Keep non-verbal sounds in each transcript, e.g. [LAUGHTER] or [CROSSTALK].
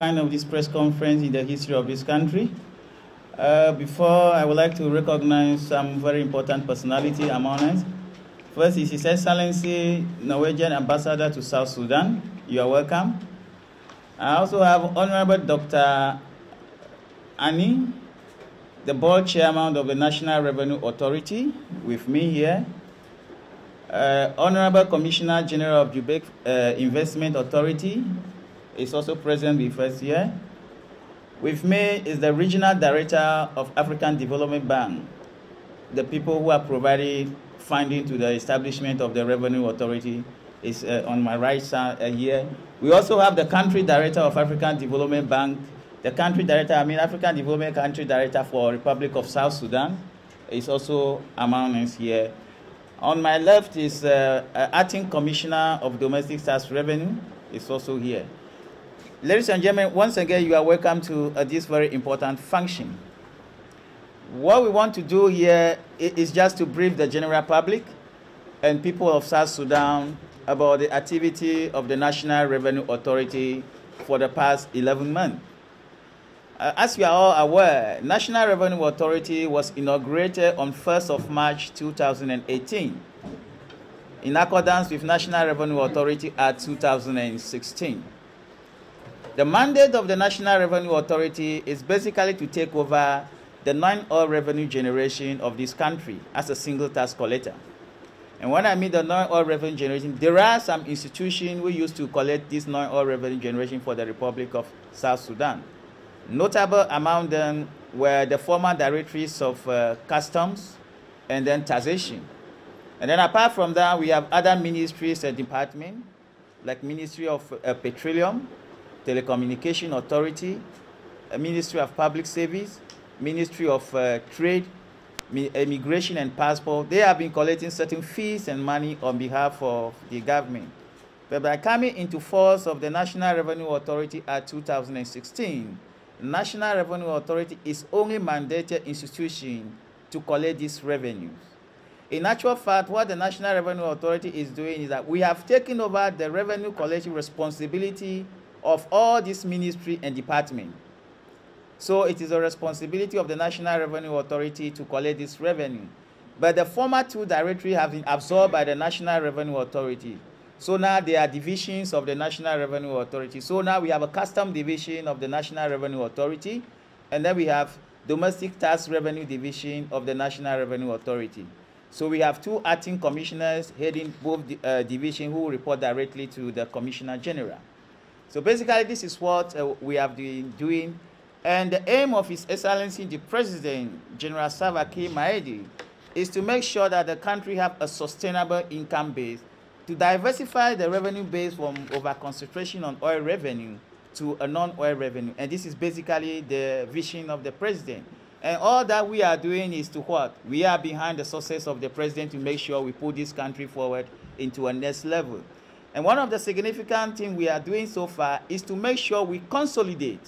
kind of this press conference in the history of this country. Uh, before, I would like to recognize some very important personality among us. First is His Excellency Norwegian Ambassador to South Sudan. You are welcome. I also have Honorable Dr. Annie, the board chairman of the National Revenue Authority, with me here. Uh, Honorable Commissioner General of Quebec uh, Investment Authority, is also present with us here. With me is the Regional Director of African Development Bank, the people who are providing funding to the establishment of the Revenue Authority is uh, on my right side uh, here. We also have the Country Director of African Development Bank, the Country Director, I mean African Development Country Director for Republic of South Sudan is also among us here. On my left is uh, Acting Commissioner of Domestic Tax Revenue is also here. Ladies and gentlemen, once again, you are welcome to uh, this very important function. What we want to do here is just to brief the general public and people of South Sudan about the activity of the National Revenue Authority for the past 11 months. Uh, as you are all aware, National Revenue Authority was inaugurated on 1st of March 2018 in accordance with National Revenue Authority Act 2016. The mandate of the National Revenue Authority is basically to take over the non-oil revenue generation of this country as a single tax collector. And when I mean the non-oil revenue generation, there are some institutions we used to collect this non-oil revenue generation for the Republic of South Sudan. Notable among them were the former directories of uh, customs and then taxation. And then apart from that, we have other ministries and departments, like Ministry of uh, Petroleum, Telecommunication Authority, Ministry of Public Service, Ministry of uh, Trade, Immigration and Passport. They have been collecting certain fees and money on behalf of the government. But by coming into force of the National Revenue Authority Act 2016, National Revenue Authority is only mandated institution to collect these revenues. In actual fact, what the National Revenue Authority is doing is that we have taken over the revenue collection responsibility of all this ministry and department. So it is a responsibility of the National Revenue Authority to collect this revenue. But the former two directories have been absorbed by the National Revenue Authority. So now they are divisions of the National Revenue Authority. So now we have a custom division of the National Revenue Authority, and then we have domestic tax revenue division of the National Revenue Authority. So we have two acting commissioners heading both uh, division who report directly to the Commissioner General. So basically, this is what uh, we have been doing. And the aim of His Excellency the President, General Salva Kiir Mayardit, is to make sure that the country have a sustainable income base, to diversify the revenue base from over-concentration on oil revenue to a non-oil revenue. And this is basically the vision of the President. And all that we are doing is to what? We are behind the success of the President to make sure we put this country forward into a next level. And one of the significant things we are doing so far is to make sure we consolidate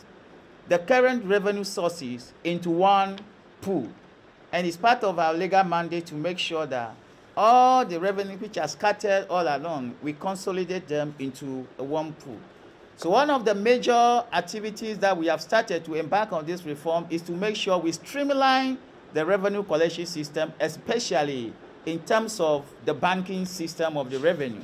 the current revenue sources into one pool. And it's part of our legal mandate to make sure that all the revenue which are scattered all along, we consolidate them into one pool. So one of the major activities that we have started to embark on this reform is to make sure we streamline the revenue collection system, especially in terms of the banking system of the revenue.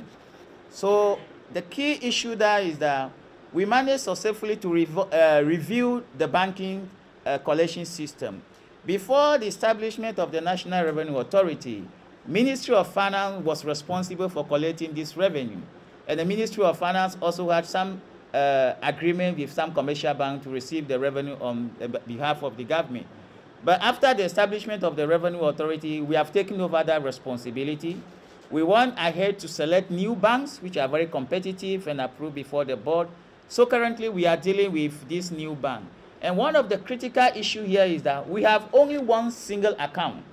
So the key issue there is that we managed successfully to uh, review the banking uh, collection system. Before the establishment of the National Revenue Authority, Ministry of Finance was responsible for collecting this revenue. And the Ministry of Finance also had some uh, agreement with some commercial bank to receive the revenue on behalf of the government. But after the establishment of the Revenue Authority, we have taken over that responsibility. We went ahead to select new banks which are very competitive and approved before the board. So currently we are dealing with this new bank. And one of the critical issue here is that we have only one single account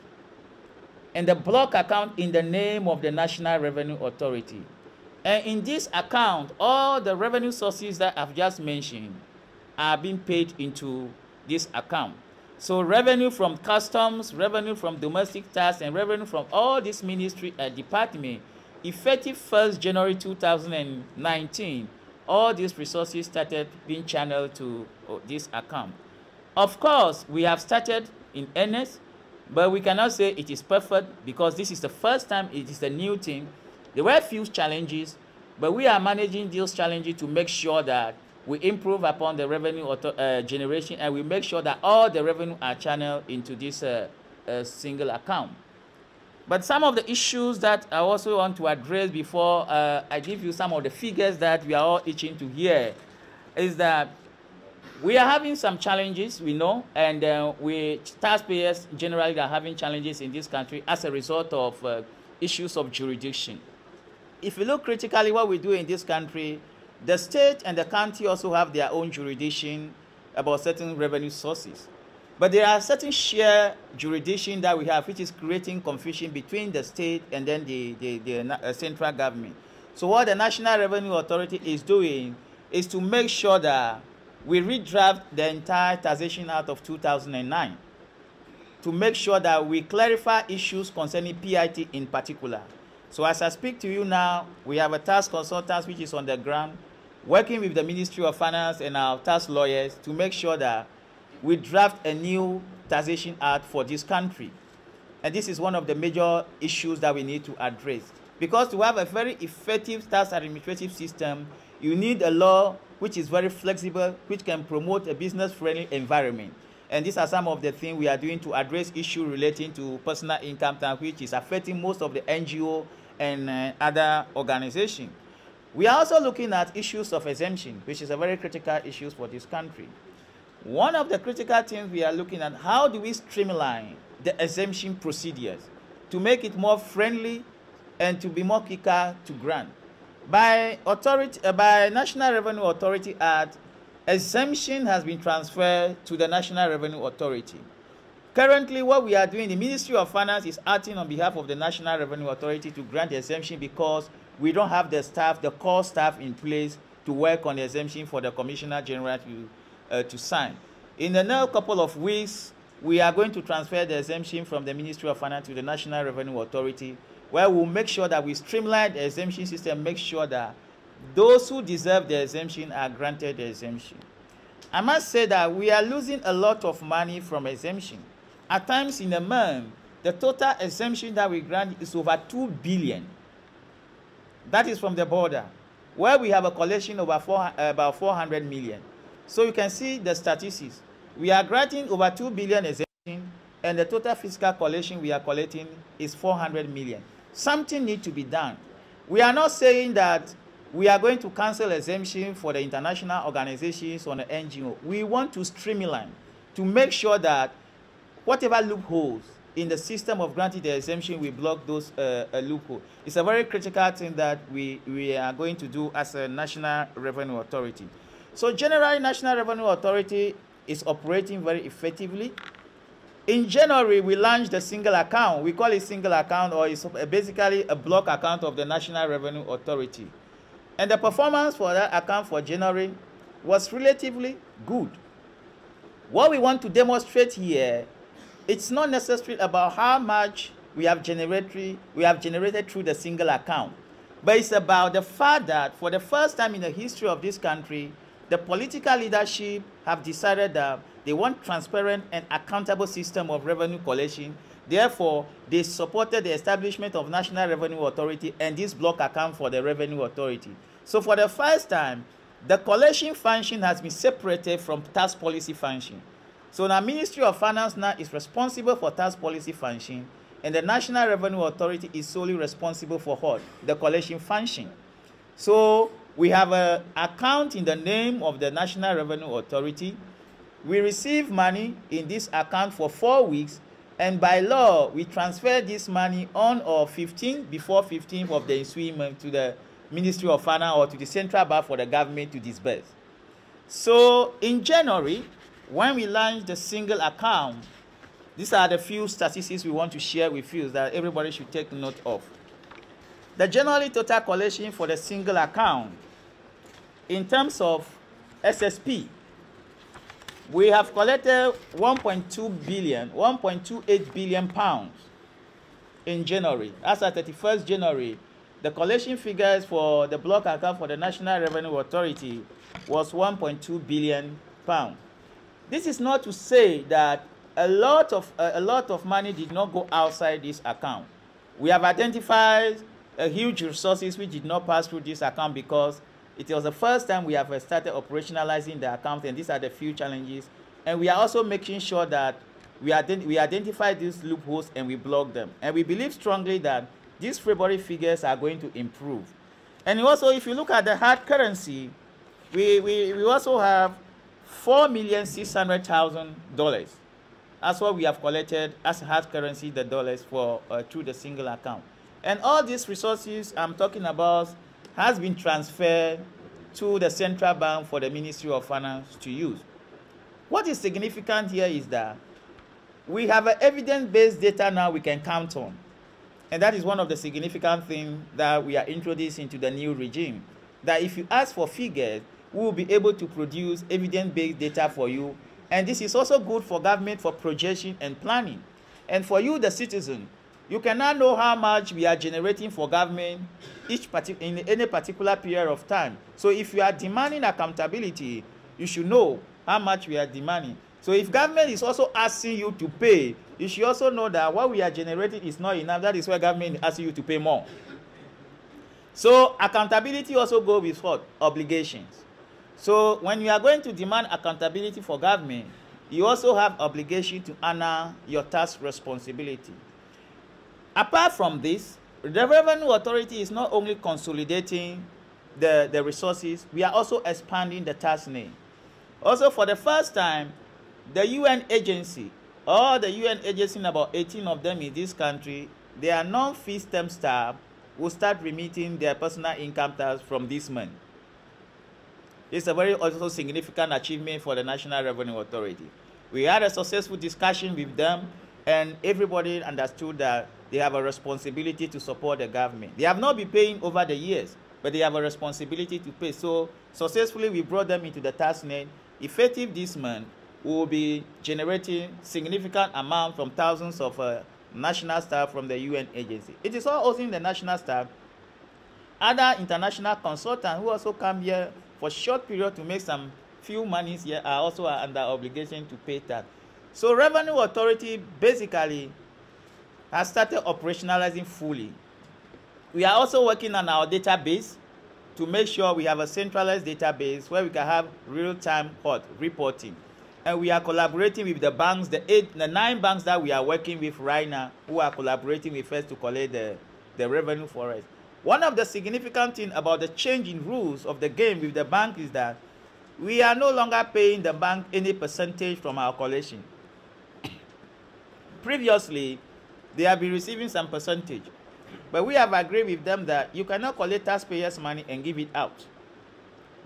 and the block account in the name of the National Revenue Authority. And in this account, all the revenue sources that I've just mentioned are being paid into this account. So revenue from customs, revenue from domestic tax, and revenue from all these ministry uh, department, effective 1st January 2019, all these resources started being channeled to uh, this account. Of course, we have started in earnest, but we cannot say it is perfect because this is the first time it is a new thing. There were a few challenges, but we are managing those challenges to make sure that we improve upon the revenue uh, generation and we make sure that all the revenue are channeled into this uh, uh, single account. But some of the issues that I also want to address before uh, I give you some of the figures that we are all itching to hear is that we are having some challenges, we know, and uh, we taxpayers generally are having challenges in this country as a result of uh, issues of jurisdiction. If you look critically what we do in this country, the state and the county also have their own jurisdiction about certain revenue sources. But there are certain shared jurisdiction that we have, which is creating confusion between the state and then the, the, the uh, central government. So what the National Revenue Authority is doing is to make sure that we redraft the entire taxation act of 2009 to make sure that we clarify issues concerning PIT in particular. So as I speak to you now, we have a tax consultant which is on the ground working with the Ministry of Finance and our tax lawyers to make sure that we draft a new taxation act for this country. And this is one of the major issues that we need to address. Because to have a very effective tax administrative system, you need a law which is very flexible, which can promote a business-friendly environment. And these are some of the things we are doing to address issues relating to personal income tax, which is affecting most of the NGO and uh, other organizations. We are also looking at issues of exemption, which is a very critical issue for this country. One of the critical things we are looking at, how do we streamline the exemption procedures to make it more friendly and to be more quicker to grant? By, authority, uh, by National Revenue Authority Act, exemption has been transferred to the National Revenue Authority. Currently, what we are doing, the Ministry of Finance is acting on behalf of the National Revenue Authority to grant the exemption because we don't have the staff, the core staff in place to work on the exemption for the Commissioner General to, uh, to sign. In the next couple of weeks, we are going to transfer the exemption from the Ministry of Finance to the National Revenue Authority, where we'll make sure that we streamline the exemption system, make sure that those who deserve the exemption are granted the exemption. I must say that we are losing a lot of money from exemption. At times in a month, the total exemption that we grant is over 2 billion. That is from the border, where we have a collection of four, about 400 million. So you can see the statistics. We are granting over 2 billion exemption, and the total fiscal collection we are collecting is 400 million. Something needs to be done. We are not saying that we are going to cancel exemption for the international organizations or the NGO. We want to streamline to make sure that whatever loopholes in the system of granting the exemption, we block those uh, uh, loopholes. It's a very critical thing that we, we are going to do as a National Revenue Authority. So generally, National Revenue Authority is operating very effectively. In January, we launched a single account. We call it single account, or it's basically a block account of the National Revenue Authority. And the performance for that account for January was relatively good. What we want to demonstrate here it's not necessarily about how much we have generated we have generated through the single account but it's about the fact that for the first time in the history of this country the political leadership have decided that they want transparent and accountable system of revenue collection therefore they supported the establishment of national revenue authority and this block account for the revenue authority so for the first time the collection function has been separated from tax policy function so the Ministry of Finance now is responsible for tax policy function and the National Revenue Authority is solely responsible for what? The collection function. So we have an account in the name of the National Revenue Authority. We receive money in this account for four weeks and by law we transfer this money on or 15 before 15th of the ensuing to the Ministry of Finance or to the central bank for the government to disburse. So in January, when we launch the single account, these are the few statistics we want to share with you that everybody should take note of. The generally total collection for the single account in terms of SSP, we have collected 1.2 billion, 1.28 billion pounds in January. As at 31st January, the collection figures for the block account for the National Revenue Authority was 1.2 billion pounds. This is not to say that a lot of uh, a lot of money did not go outside this account. We have identified a huge resources which did not pass through this account because it was the first time we have started operationalizing the account and these are the few challenges. And we are also making sure that we, ident we identify these loopholes and we block them. And we believe strongly that these February figures are going to improve. And also, if you look at the hard currency, we, we, we also have $4,600,000. That's what we have collected as hard currency, the dollars, for uh, through the single account. And all these resources I'm talking about has been transferred to the central bank for the Ministry of Finance to use. What is significant here is that we have evidence-based data now we can count on. And that is one of the significant things that we are introducing to the new regime. That if you ask for figures, we will be able to produce evidence-based data for you. And this is also good for government for projection and planning. And for you, the citizen, you cannot know how much we are generating for government each partic in any particular period of time. So if you are demanding accountability, you should know how much we are demanding. So if government is also asking you to pay, you should also know that what we are generating is not enough. That is why government is asking you to pay more. So accountability also goes with what? Obligations. So when you are going to demand accountability for government, you also have obligation to honor your task responsibility. Apart from this, the Revenue Authority is not only consolidating the, the resources, we are also expanding the task name. Also, for the first time, the UN agency, all the UN agencies, about 18 of them in this country, their non-fee STEM staff will start remitting their personal income tax from this month. It's a very also significant achievement for the National Revenue Authority. We had a successful discussion with them and everybody understood that they have a responsibility to support the government. They have not been paying over the years, but they have a responsibility to pay. So successfully we brought them into the task net. Effective this month, we will be generating significant amount from thousands of uh, national staff from the UN agency. It is all also in the national staff. Other international consultants who also come here for short period to make some few monies here are also under obligation to pay tax. So revenue authority basically has started operationalizing fully. We are also working on our database to make sure we have a centralized database where we can have real-time reporting and we are collaborating with the banks, the eight, the nine banks that we are working with right now, who are collaborating with us to collect the, the revenue for us. One of the significant things about the change in rules of the game with the bank is that we are no longer paying the bank any percentage from our collection. [COUGHS] Previously, they have been receiving some percentage, but we have agreed with them that you cannot collect taxpayers' money and give it out.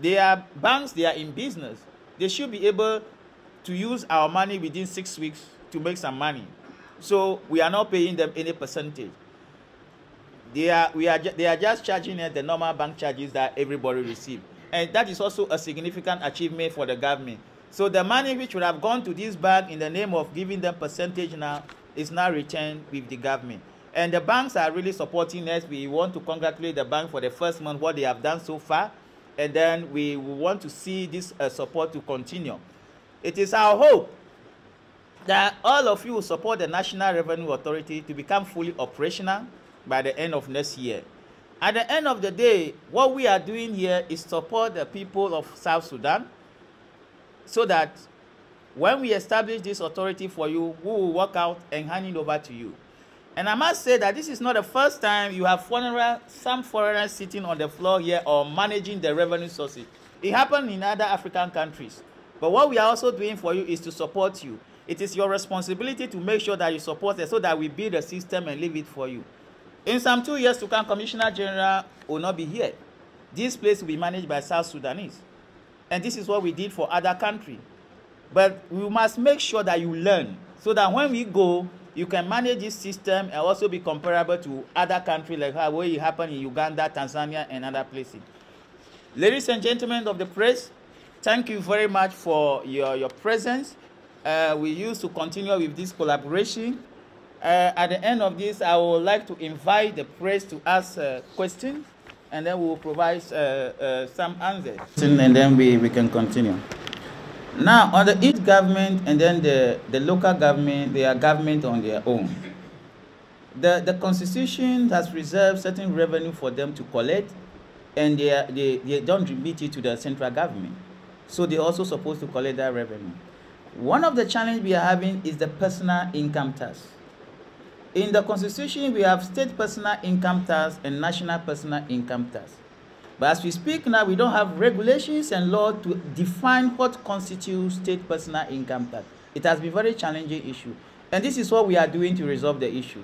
They are banks, they are in business. They should be able to use our money within six weeks to make some money. So we are not paying them any percentage. They are, we are, they are just charging the normal bank charges that everybody receives. And that is also a significant achievement for the government. So the money which would have gone to this bank in the name of giving them percentage now is now returned with the government. And the banks are really supporting us. We want to congratulate the bank for the first month, what they have done so far. And then we want to see this uh, support to continue. It is our hope that all of you will support the National Revenue Authority to become fully operational by the end of next year. At the end of the day, what we are doing here is support the people of South Sudan so that when we establish this authority for you, we will work out and hand it over to you. And I must say that this is not the first time you have foreigner, some foreigners sitting on the floor here or managing the revenue sources. It happened in other African countries. But what we are also doing for you is to support you. It is your responsibility to make sure that you support us so that we build a system and leave it for you. In some two years to come, Commissioner General will not be here. This place will be managed by South Sudanese. And this is what we did for other countries. But we must make sure that you learn so that when we go, you can manage this system and also be comparable to other countries like how it happened in Uganda, Tanzania, and other places. Ladies and gentlemen of the press, Thank you very much for your, your presence. Uh, we used to continue with this collaboration. Uh, at the end of this, I would like to invite the press to ask uh, questions, and then we will provide uh, uh some answers. And then we, we can continue. Now, on the each government and then the, the local government, they are government on their own. The, the constitution has reserved certain revenue for them to collect, and they, are, they, they don't remit it to the central government. So they're also supposed to collect that revenue. One of the challenges we are having is the personal income tax. In the constitution, we have state personal income tax and national personal income tax. But as we speak now, we don't have regulations and law to define what constitutes state personal income tax. It has been a very challenging issue. And this is what we are doing to resolve the issue.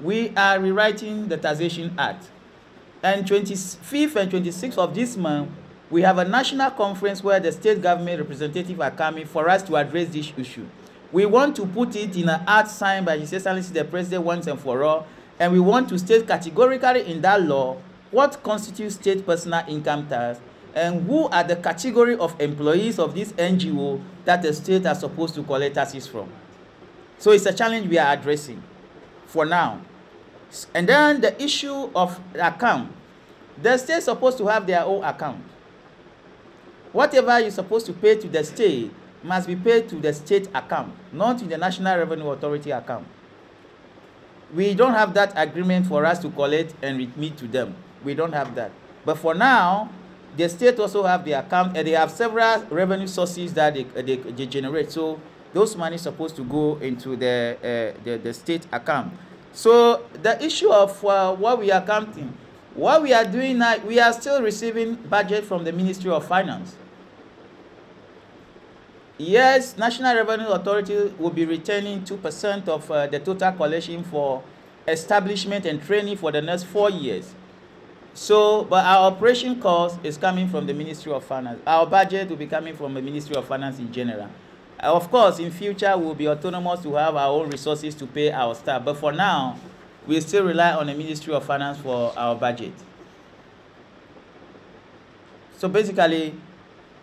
We are rewriting the Taxation Act. And 25th and 26th of this month, we have a national conference where the state government representatives are coming for us to address this issue. We want to put it in an art signed by His Excellency the President once and for all, and we want to state categorically in that law what constitutes state personal income tax and who are the category of employees of this NGO that the state are supposed to collect taxes from. So it's a challenge we are addressing for now. And then the issue of account. The state supposed to have their own account. Whatever you're supposed to pay to the state, must be paid to the state account, not to the National Revenue Authority account. We don't have that agreement for us to collect and remit to them. We don't have that. But for now, the state also have the account, and they have several revenue sources that they, they, they generate. So those money is supposed to go into the, uh, the, the state account. So the issue of uh, what we are counting, what we are doing now, we are still receiving budget from the Ministry of Finance. Yes, National Revenue Authority will be returning 2% of uh, the total collection for establishment and training for the next four years. So, but our operation cost is coming from the Ministry of Finance. Our budget will be coming from the Ministry of Finance in general. Uh, of course, in future, we'll be autonomous to have our own resources to pay our staff. But for now, we still rely on the Ministry of Finance for our budget. So basically,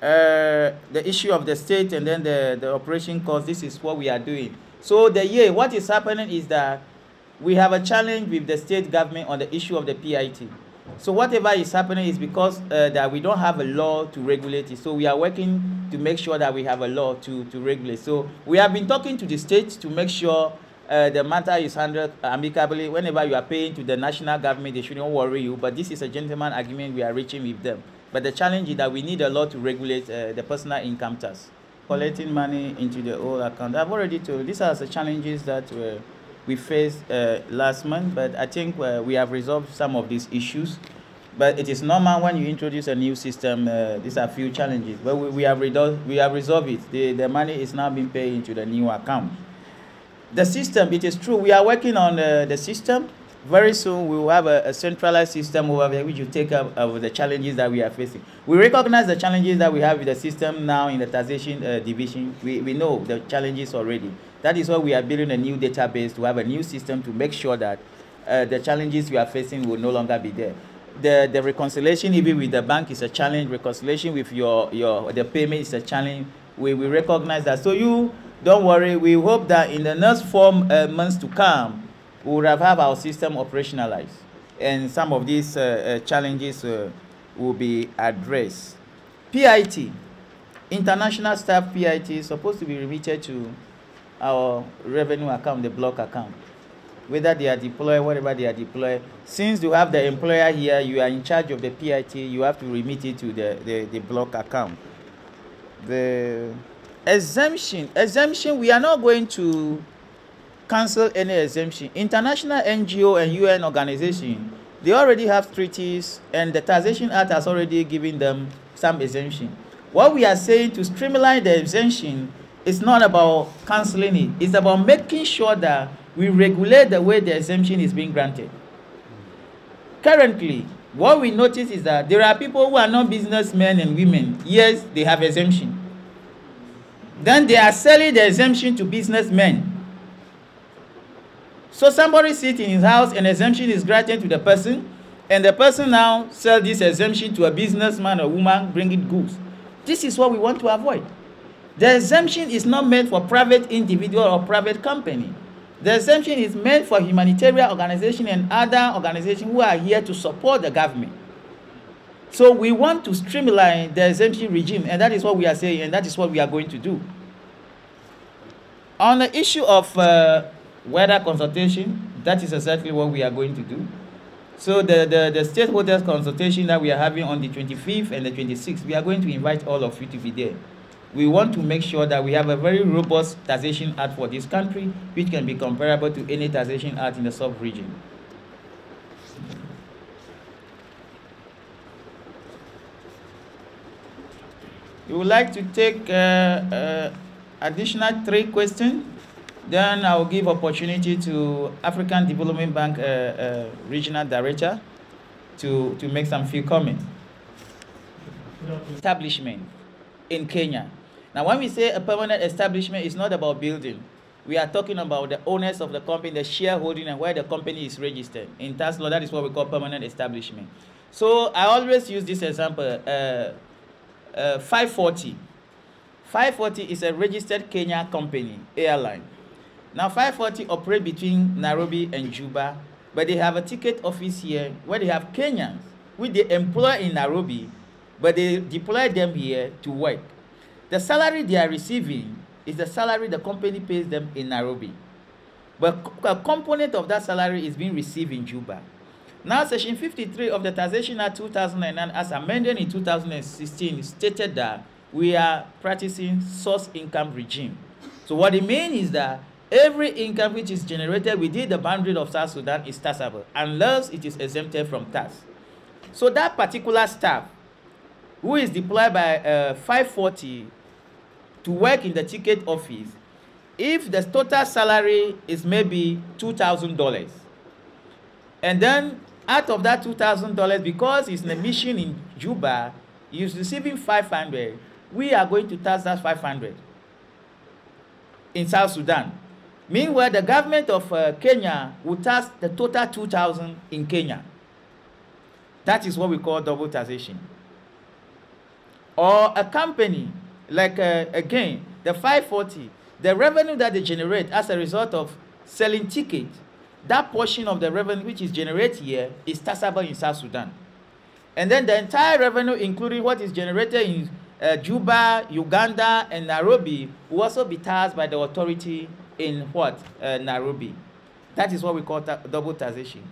uh, the issue of the state and then the, the operation cost, this is what we are doing. So the year, what is happening is that we have a challenge with the state government on the issue of the PIT. So whatever is happening is because uh, that we don't have a law to regulate it. So we are working to make sure that we have a law to, to regulate. So we have been talking to the state to make sure uh, the matter is handled amicably. Whenever you are paying to the national government, they shouldn't worry you. But this is a gentleman agreement we are reaching with them. But the challenge is that we need a law to regulate uh, the personal income tax. Collecting money into the old account. I've already told these are the challenges that uh, we faced uh, last month, but I think uh, we have resolved some of these issues. But it is normal when you introduce a new system, uh, these are few challenges. But we, we, have, we have resolved it. The, the money is now being paid into the new account. The system, it is true, we are working on uh, the system very soon we will have a, a centralized system over there which will take up of the challenges that we are facing. We recognize the challenges that we have with the system now in the taxation uh, division. We, we know the challenges already. That is why we are building a new database to have a new system to make sure that uh, the challenges we are facing will no longer be there. The, the reconciliation even with the bank is a challenge. Reconciliation with your, your the payment is a challenge. We, we recognize that. So you don't worry. We hope that in the next four uh, months to come, we will have, our system operationalized and some of these uh, uh, challenges uh, will be addressed. PIT, international staff PIT is supposed to be remitted to our revenue account, the block account. Whether they are deployed, whatever they are deployed. Since you have the employer here, you are in charge of the PIT, you have to remit it to the, the, the block account. The exemption, exemption, we are not going to cancel any exemption. International NGO and UN organization, they already have treaties and the Taxation Act has already given them some exemption. What we are saying to streamline the exemption is not about canceling it. It's about making sure that we regulate the way the exemption is being granted. Currently, what we notice is that there are people who are not businessmen and women. Yes, they have exemption. Then they are selling the exemption to businessmen So somebody sits in his house, an exemption is granted to the person, and the person now sells this exemption to a businessman or woman bringing goods. This is what we want to avoid. The exemption is not meant for private individual or private company. The exemption is meant for humanitarian organizations and other organizations who are here to support the government. So we want to streamline the exemption regime, and that is what we are saying, and that is what we are going to do. On the issue of uh, weather consultation, that is exactly what we are going to do. So the, the, the stakeholders consultation that we are having on the 25th and the 26th, we are going to invite all of you to be there. We want to make sure that we have a very robust taxation act for this country, which can be comparable to any taxation act in the sub-region. We would like to take uh, uh, additional three questions. Then I will give opportunity to African Development Bank uh, uh, Regional Director to, to make some few comments. Establishment in Kenya. Now, when we say a permanent establishment, it's not about building. We are talking about the owners of the company, the shareholding, and where the company is registered. In tax law, that is what we call permanent establishment. So I always use this example, uh, uh, 540. 540 is a registered Kenya company, airline. Now 540 operate between Nairobi and Juba, but they have a ticket office here where they have Kenyans, which they employ in Nairobi, but they deploy them here to work. The salary they are receiving is the salary the company pays them in Nairobi. But a component of that salary is being received in Juba. Now, Section 53 of the Taxation Act 2009, as amended in 2016, stated that we are practicing source income regime. So what it means is that every income which is generated within the boundary of South Sudan is taxable unless it is exempted from tax. So that particular staff who is deployed by uh, 540 to work in the ticket office, if the total salary is maybe $2,000, and then out of that $2,000, because it's a mission in Juba, he's receiving 500, we are going to tax that 500 in South Sudan. Meanwhile, the government of uh, Kenya will tax the total 2,000 in Kenya. That is what we call double taxation. Or a company, like uh, again, the 540, the revenue that they generate as a result of selling tickets, that portion of the revenue which is generated here is taxable in South Sudan. And then the entire revenue, including what is generated in uh, Juba, Uganda, and Nairobi will also be taxed by the authority in what? Uh, Nairobi. That is what we call ta double taxation.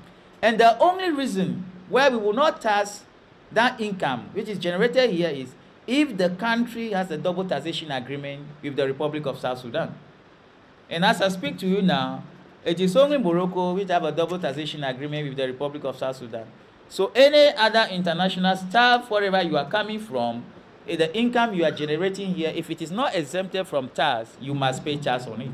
And the only reason why we will not tax that income which is generated here is if the country has a double taxation agreement with the Republic of South Sudan. And as I speak to you now, it is only Morocco which have a double taxation agreement with the Republic of South Sudan. So any other international staff, wherever you are coming from, Eh, the income you are generating here, if it is not exempted from tax, you must pay tax on it.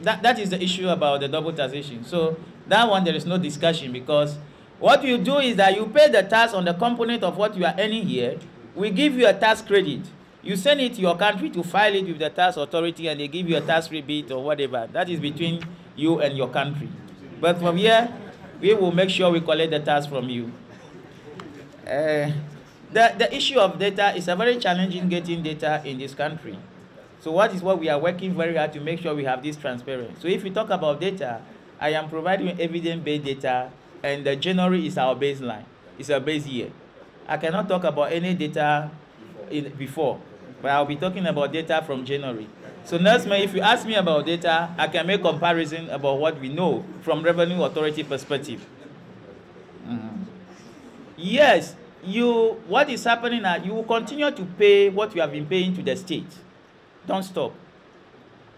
That, that is the issue about the double taxation. So that one, there is no discussion because what you do is that you pay the tax on the component of what you are earning here. We give you a tax credit. You send it to your country to file it with the tax authority and they give you a tax rebate or whatever. That is between you and your country. But from here, we will make sure we collect the tax from you. Uh, the, the issue of data is a very challenging getting data in this country. So what is what we are working very hard to make sure we have this transparent. So if we talk about data, I am providing evidence-based data and the January is our baseline. It's a base year. I cannot talk about any data in, before, but I'll be talking about data from January. So next month, if you ask me about data, I can make comparison about what we know from revenue authority perspective. Mm -hmm. Yes, you what is happening now, you will continue to pay what you have been paying to the state. Don't stop.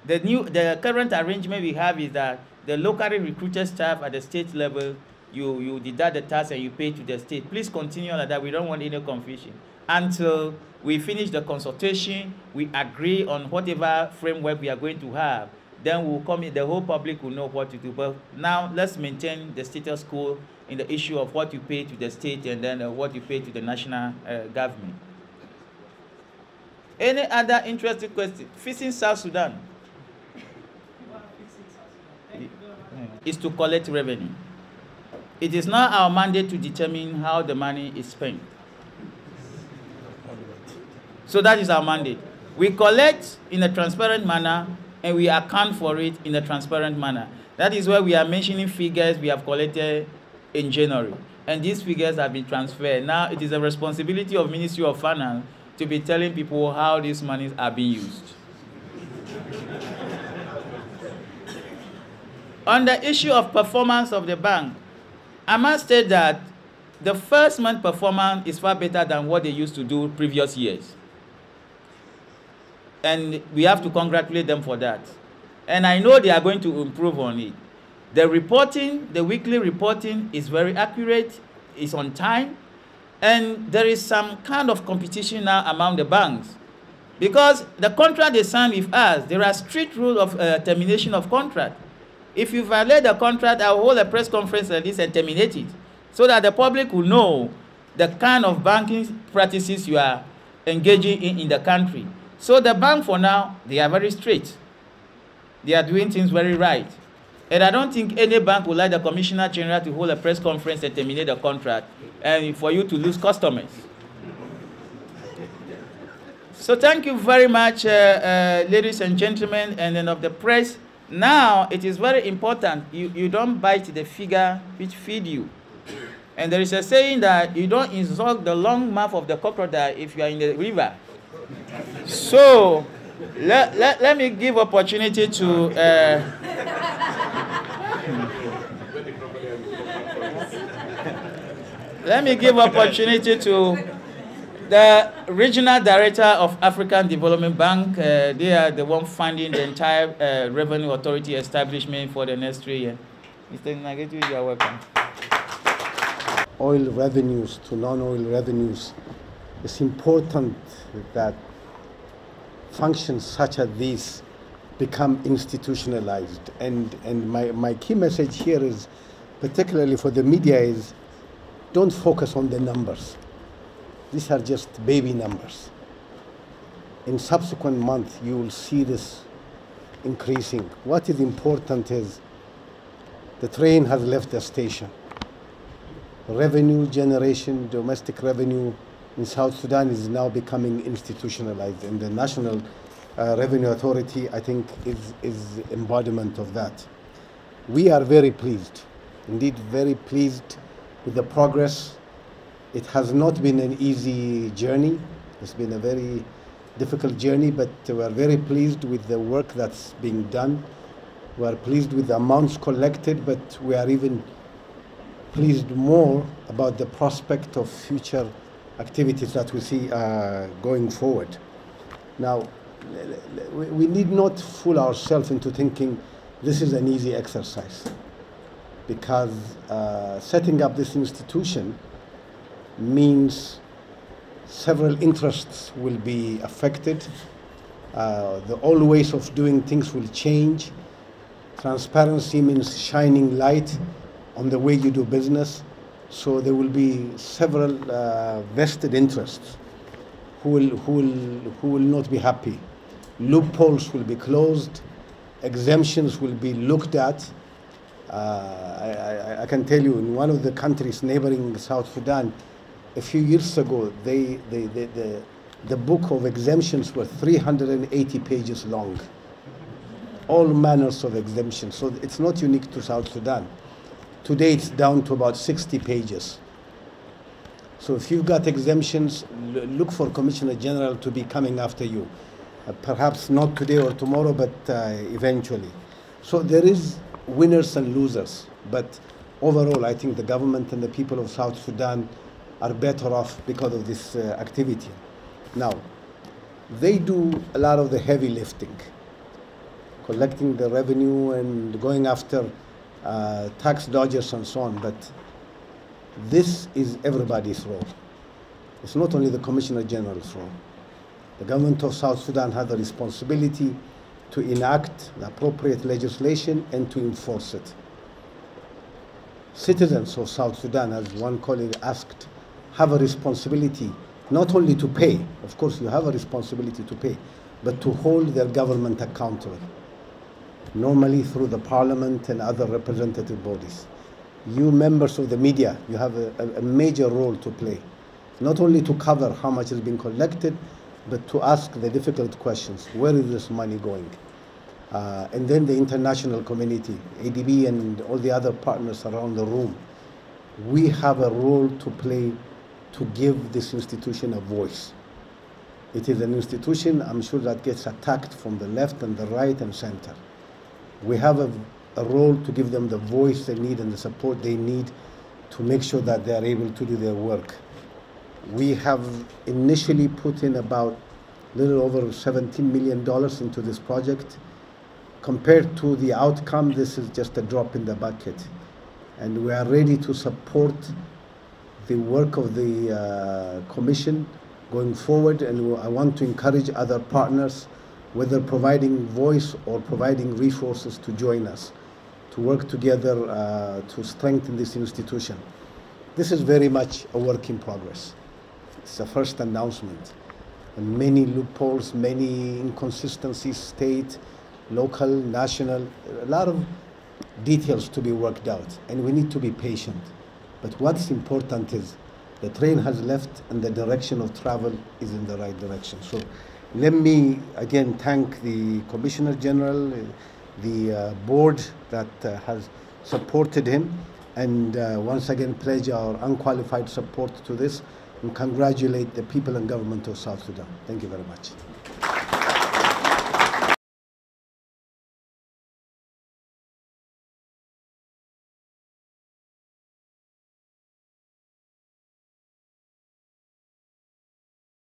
The new the current arrangement we have is that the locally recruited staff at the state level, you, you deduct the tax and you pay to the state. Please continue like that. We don't want any confusion. Until we finish the consultation, we agree on whatever framework we are going to have, then we'll come in, the whole public will know what to do. But now let's maintain the status quo in the issue of what you pay to the state and then uh, what you pay to the national uh, government. Any other interesting question? Fixing South Sudan is to collect revenue. It is not our mandate to determine how the money is spent. So that is our mandate. We collect in a transparent manner and we account for it in a transparent manner. That is why we are mentioning figures we have collected in January. And these figures have been transferred. Now it is a responsibility of Ministry of Finance to be telling people how these monies are being used. On the issue of performance of the bank, I must say that the first month performance is far better than what they used to do previous years. And we have to congratulate them for that. And I know they are going to improve on it. The reporting, the weekly reporting is very accurate, is on time, and there is some kind of competition now among the banks. Because the contract they signed with us, there are strict rules of uh, termination of contract. If you violate the contract, I will hold a press conference like this and terminate it so that the public will know the kind of banking practices you are engaging in in the country. So the bank for now, they are very straight. They are doing things very right. And I don't think any bank would like the Commissioner General to hold a press conference and terminate the contract and for you to lose customers. So thank you very much, uh, uh, ladies and gentlemen, and then of the press. Now, it is very important you, you don't bite the figure which feed you. And there is a saying that you don't insult the long mouth of the crocodile if you are in the river. So, let, let, let me give opportunity to... Uh, [LAUGHS] let me give opportunity to the regional director of African Development Bank. Uh, they are the one funding the entire uh, revenue authority establishment for the next three years. Mr. Negatu, you are welcome oil revenues to non-oil revenues, it's important that functions such as these become institutionalized. And, and my, my key message here is, particularly for the media, is don't focus on the numbers. These are just baby numbers. In subsequent months, you will see this increasing. What is important is the train has left the station revenue generation, domestic revenue in South Sudan is now becoming institutionalized, and the National uh, Revenue Authority, I think, is, is embodiment of that. We are very pleased, indeed very pleased with the progress. It has not been an easy journey. It's been a very difficult journey, but we are very pleased with the work that's being done. We are pleased with the amounts collected, but we are even pleased more about the prospect of future activities that we see uh, going forward. Now, we need not fool ourselves into thinking this is an easy exercise because uh, setting up this institution means several interests will be affected. Uh, the old ways of doing things will change. Transparency means shining light on the way you do business. So there will be several uh, vested interests who will, who, will, who will not be happy. Loopholes will be closed, exemptions will be looked at. Uh, I, I, I, can tell you, in one of the countries neighboring South Sudan, a few years ago, they, they, they, the, the book of exemptions were 380 pages long. All manners of exemptions. So it's not unique to South Sudan. Today it's down to about 60 pages. So if you've got exemptions, look for Commissioner General to be coming after you. Uh, perhaps not today or tomorrow, but uh, eventually. So there is winners and losers. But overall, I think the government and the people of South Sudan are better off because of this uh, activity. Now, they do a lot of the heavy lifting, collecting the revenue and going after uh, tax dodgers and so on, but this is everybody's role. It's not only the Commissioner General's role. The government of South Sudan has a responsibility to enact the appropriate legislation and to enforce it. Citizens of South Sudan, as one colleague asked, have a responsibility not only to pay, of course you have a responsibility to pay, but to hold their government accountable normally through the parliament and other representative bodies. You members of the media, you have a, a major role to play, not only to cover how much is being collected, but to ask the difficult questions. Where is this money going? Uh, and then the international community, ADB and all the other partners around the room, we have a role to play to give this institution a voice. It is an institution, I'm sure, that gets attacked from the left and the right and center. We have a, a role to give them the voice they need and the support they need to make sure that they are able to do their work. We have initially put in about a little over $17 million into this project. Compared to the outcome, this is just a drop in the bucket. And we are ready to support the work of the uh, Commission going forward. And I want to encourage other partners, whether providing voice or providing resources, to join us, to work together uh, to strengthen this institution. This is very much a work in progress. It's the first announcement. And many loopholes, many inconsistencies, state, local, national, a lot of details to be worked out. And we need to be patient. But what's important is the train has left and the direction of travel is in the right direction. So let me again thank the Commissioner General, the uh, board that uh, has supported him, and uh, once again pledge our unqualified support to this and congratulate the people and government of South Sudan. Thank you very much.